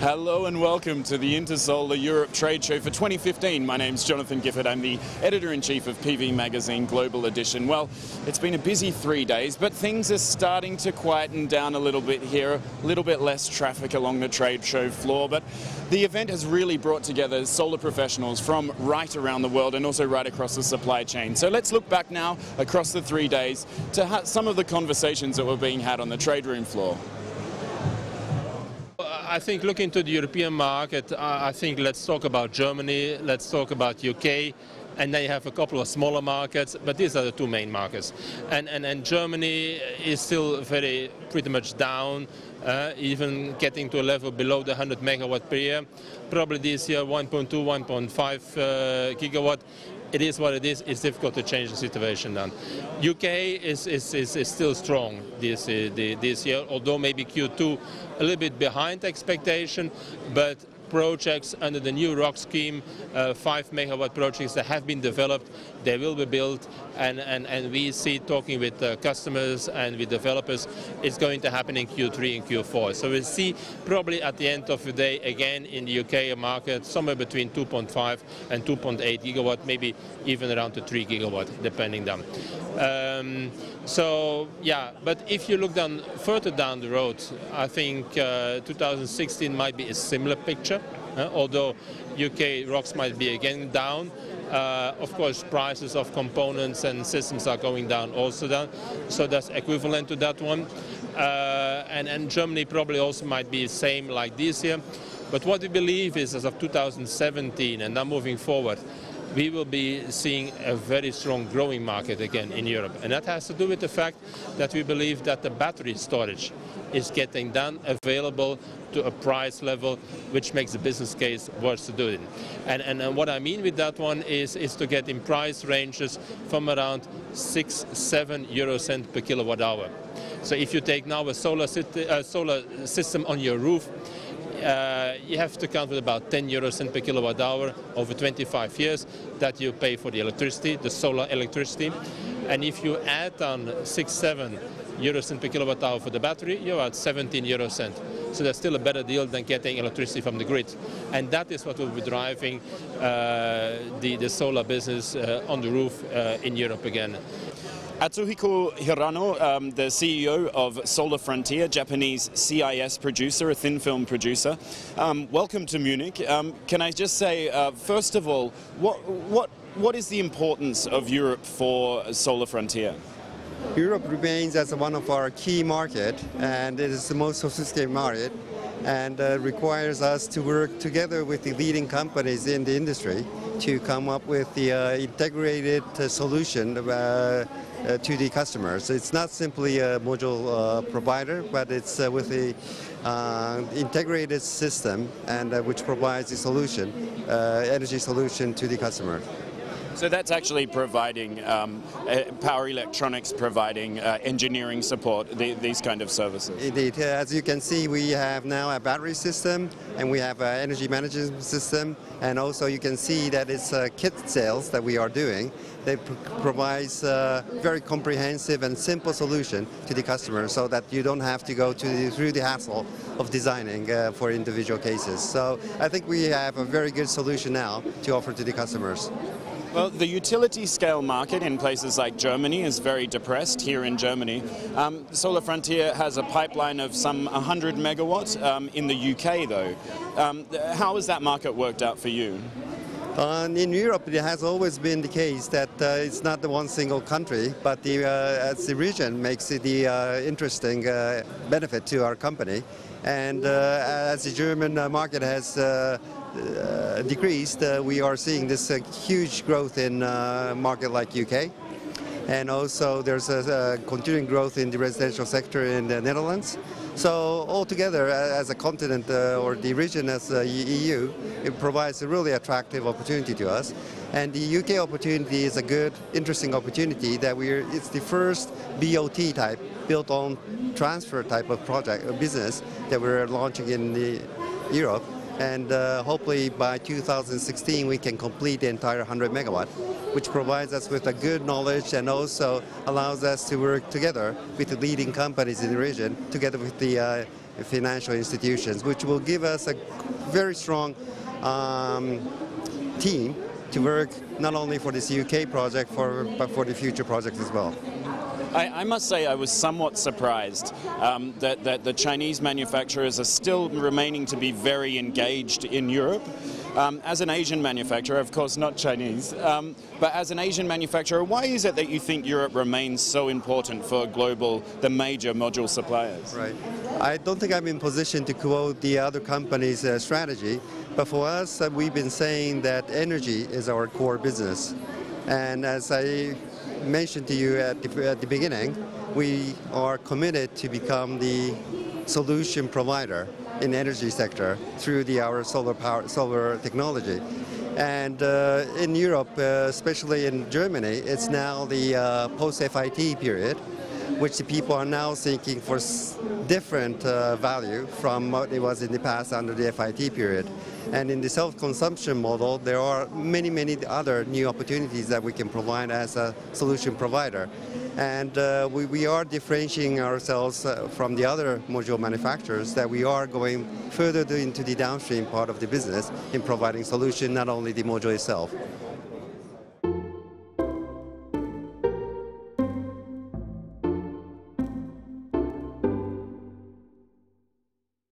Hello and welcome to the Intersolar Europe Trade Show for 2015. My name's Jonathan Gifford. I'm the editor-in-chief of PV Magazine Global Edition. Well, it's been a busy three days, but things are starting to quieten down a little bit here, a little bit less traffic along the trade show floor, but the event has really brought together solar professionals from right around the world and also right across the supply chain. So let's look back now across the three days to some of the conversations that were being had on the trade room floor. I think looking to the European market, I think let's talk about Germany, let's talk about UK, and then you have a couple of smaller markets, but these are the two main markets. And, and, and Germany is still very pretty much down, uh, even getting to a level below the 100 megawatt per year. Probably this year 1.2, 1.5 uh, gigawatt it is what it is. It's difficult to change the situation then. UK is, is, is, is still strong this, uh, this year, although maybe Q2 a little bit behind expectation, but projects under the new ROC scheme, uh, 5 megawatt projects that have been developed, they will be built, and, and, and we see talking with uh, customers and with developers, it's going to happen in Q3 and Q4. So we see probably at the end of the day, again in the UK market, somewhere between 2.5 and 2.8 gigawatt, maybe even around to 3 gigawatt, depending on. Um, so yeah, but if you look down further down the road, I think uh, 2016 might be a similar picture. Uh, although UK ROCs might be again down, uh, of course, prices of components and systems are going down also down, so that's equivalent to that one. Uh, and, and Germany probably also might be the same like this year. But what we believe is as of 2017 and now moving forward, we will be seeing a very strong growing market again in Europe. And that has to do with the fact that we believe that the battery storage is getting done available to a price level which makes the business case worth to do it. And, and, and what I mean with that one is, is to get in price ranges from around 6, 7 euro cent per kilowatt hour. So if you take now a solar, uh, solar system on your roof, uh, you have to count with about 10 euros cent per kilowatt hour over 25 years that you pay for the electricity, the solar electricity. And if you add on 6, 7 euro cent per kilowatt hour for the battery, you're at 17 euro cent. So that's still a better deal than getting electricity from the grid. And that is what will be driving uh, the, the solar business uh, on the roof uh, in Europe again. Atsuhiko Hirano, um, the CEO of Solar Frontier, Japanese CIS producer, a thin film producer. Um, welcome to Munich. Um, can I just say, uh, first of all, what, what, what is the importance of Europe for Solar Frontier? Europe remains as one of our key market and it is the most sophisticated market and uh, requires us to work together with the leading companies in the industry to come up with the uh, integrated uh, solution uh, uh, to the customers. It's not simply a module uh, provider, but it's uh, with a integrated system and which provides the solution, energy solution to the customer. So that's actually providing um, power electronics, providing uh, engineering support, the, these kind of services. Indeed. As you can see, we have now a battery system and we have an energy management system and also you can see that it's uh, kit sales that we are doing. That provides a very comprehensive and simple solution to the customer so that you don't have to go to the, through the hassle of designing uh, for individual cases. So I think we have a very good solution now to offer to the customers. Well, the utility scale market in places like Germany is very depressed here in Germany. Um, Solar Frontier has a pipeline of some 100 megawatts um, in the UK though. Um, how has that market worked out for you? Uh, in Europe, it has always been the case that uh, it's not the one single country, but the, uh, as the region makes it the uh, interesting uh, benefit to our company. And uh, as the German market has Uh, decreased, uh, we are seeing this uh, huge growth in a market like UK. And also there's a, a, continuing growth in the residential sector in the Netherlands. So altogether, as a continent uh, or the region as the EU, it provides a really attractive opportunity to us. And the UK opportunity is a good, interesting opportunity that we're, it's the first BOT type, built on transfer type of project, business that we're launching in the Europe and uh, hopefully by 2016 we can complete the entire 100 megawatt, which provides us with a good knowledge and also allows us to work together with the leading companies in the region, together with the uh, financial institutions, which will give us a very strong um, team to work not only for this UK project, for, but for the future projects as well. I, I, must say I was somewhat surprised um, that, that the Chinese manufacturers are still remaining to be very engaged in Europe. Um, as an Asian manufacturer, of course not Chinese, um, but as an Asian manufacturer, why is it that you think Europe remains so important for global, the major module suppliers? Right. I don't think I'm in position to quote the other company's uh, strategy, but for us, uh, we've been saying that energy is our core business. And as I mentioned to you at the, at the beginning, we are committed to become the solution provider in the energy sector through the our solar power solar technology. And uh, in Europe, uh, especially in Germany, it's now the uh, post-FIT period, which the people are now seeking for different uh, value from what it was in the past under the FIT period. And in the self-consumption model, there are many, many other new opportunities that we can provide as a solution provider. And uh, we, we, are differentiating ourselves uh, from the other module manufacturers that we are going further into the downstream part of the business in providing solution, not only the module itself.